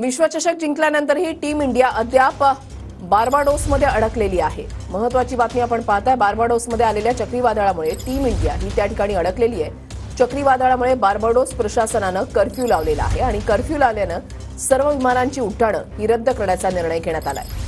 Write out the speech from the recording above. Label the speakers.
Speaker 1: विश्वचषक जिंकल्यानंतरही team India अद्याप बार्बाडोसमध्ये अडकलेली आहे. महत्वाची बातमी आपण पाहताय बार्बाडोसमध्ये आलेल्या चक्रीवादळामुळे टीम इंडिया ही त्या ठिकाणी अडकलेली आहे. चक्रीवादळामुळे बार्बाडोस प्रशासनानं कर्फ्यू लावलेला आहे आणि कर्फ्यू लावल्यानं सर्व विमानांची उड्डाणं ही रद्द करण्याचा निर्णय घेण्यात आला आहे